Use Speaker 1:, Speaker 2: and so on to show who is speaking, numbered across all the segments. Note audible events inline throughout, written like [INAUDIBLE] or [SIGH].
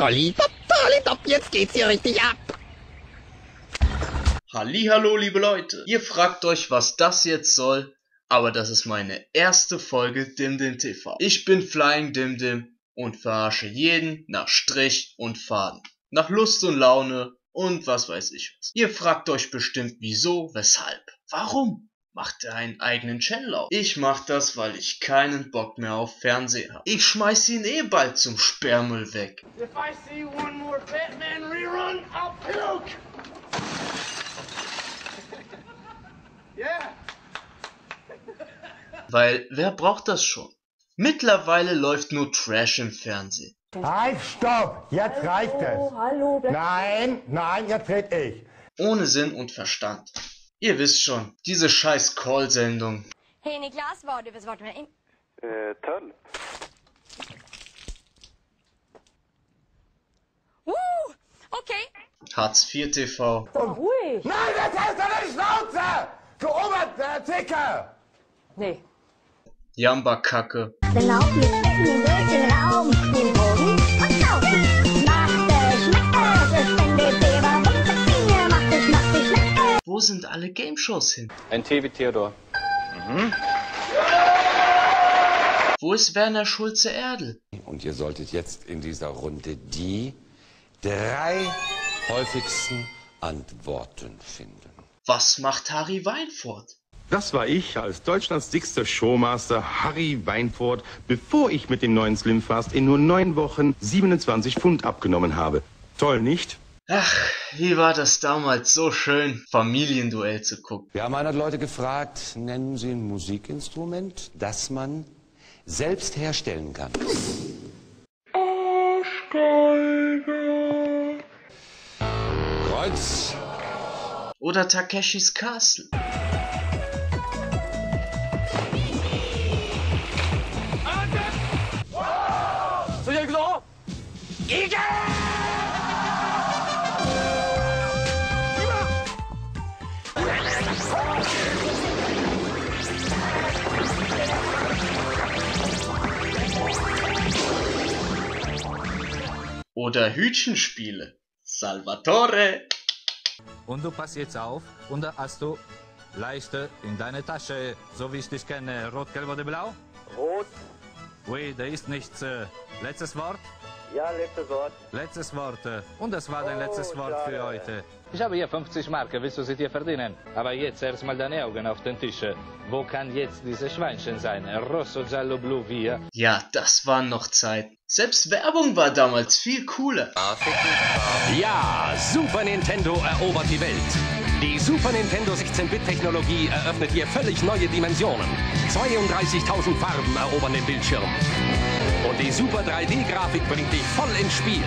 Speaker 1: Rollitop, Rollitop, jetzt geht's hier richtig ab.
Speaker 2: Hallo, liebe Leute. Ihr fragt euch, was das jetzt soll, aber das ist meine erste Folge Dimdim TV. Ich bin Flying Dimdim und verarsche jeden nach Strich und Faden. Nach Lust und Laune und was weiß ich was. Ihr fragt euch bestimmt wieso, weshalb, warum? Macht er einen eigenen Channel auf? Ich mach das, weil ich keinen Bock mehr auf Fernseher habe. Ich schmeiß ihn eh bald zum Sperrmüll weg.
Speaker 3: If I see one more Batman rerun, I'll puke! [LAUGHS] yeah! [LAUGHS]
Speaker 2: Weil wer braucht das schon? Mittlerweile läuft nur Trash im Fernsehen.
Speaker 4: Halt, stopp! Jetzt reicht es!
Speaker 5: Hallo,
Speaker 4: Nein, nein, jetzt red ich.
Speaker 2: Ohne Sinn und Verstand. Ihr wisst schon, diese scheiß Call-Sendung.
Speaker 5: Hej Niklas, vad har du för svart med?
Speaker 6: Eh, Töll.
Speaker 5: Woo! Okay.
Speaker 2: Hartz IV TV.
Speaker 5: Ruhig.
Speaker 4: Nein, hältst du die Schnauze! Du Oberzicke!
Speaker 5: Nee.
Speaker 2: Jamba-Kacke.
Speaker 7: Wir laufen mit Becken durch den Raum, spielen Bogen und laufen. Macht es, schmeckt es, ist
Speaker 2: Wo sind alle Game-Shows hin?
Speaker 6: Ein Tee wie Theodor.
Speaker 2: Wo ist Werner Schulze-Erdel?
Speaker 8: Und ihr solltet jetzt in dieser Runde die drei häufigsten Antworten finden.
Speaker 2: Was macht Harry Weinfurt?
Speaker 9: Das war ich als Deutschlands dickster Showmaster Harry Weinfurt, bevor ich mit dem neuen Slimfast in nur neun Wochen 27 Pfund abgenommen habe. Toll, nicht?
Speaker 2: Ach, wie war das damals so schön, Familienduell zu gucken.
Speaker 8: Wir haben 100 Leute gefragt, nennen Sie ein Musikinstrument, das man selbst herstellen kann. Kreuz.
Speaker 2: Oder Takeshis Castle. Oder Hütchenspiele. Salvatore.
Speaker 10: Und du pass jetzt auf und da hast du Leiste in deine Tasche, so wie ich dich kenne. Rot, gelb oder blau?
Speaker 6: Rot.
Speaker 10: Ui, da ist nichts. Äh, letztes Wort?
Speaker 6: Ja, letztes Wort.
Speaker 10: Letztes Wort. äh, Und das war dein
Speaker 6: Oh,
Speaker 10: letztes Wort
Speaker 6: schade.
Speaker 10: für heute. Ich habe hier 50 Mark, willst du sie dir verdienen? Aber jetzt erstmal deine Augen auf den Tisch. Wo kann jetzt dieses Schweinchen sein? Rosso, Giallo, Blu, wir?
Speaker 2: Ja, das waren noch Zeiten. Selbst Werbung war damals viel cooler.
Speaker 11: Ja, Super Nintendo erobert die Welt. Die Super Nintendo 16-Bit-Technologie eröffnet hier völlig neue Dimensionen. 32.000 Farben erobern den Bildschirm. Und die Super 3D-Grafik bringt dich voll ins Spiel.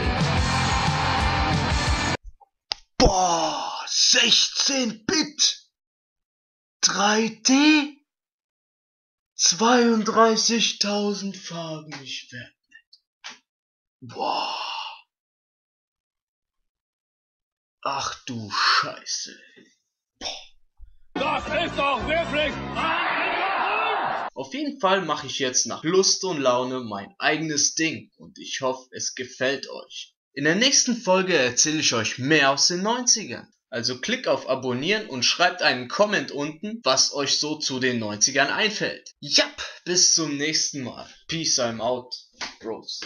Speaker 2: Boah, 16 Bit. 3D. 32.000 Farben, ich werd nicht. Boah. Ach du Scheiße.
Speaker 3: Das ist doch wirklich
Speaker 2: Auf jeden Fall mache ich jetzt nach Lust und Laune mein eigenes Ding und ich hoffe, es gefällt euch. In der nächsten Folge erzähle ich euch mehr aus den 90ern. Also klickt auf Abonnieren und schreibt einen Comment unten, was euch so zu den 90ern einfällt. Jap, bis zum nächsten Mal. Peace, I'm out, Bros.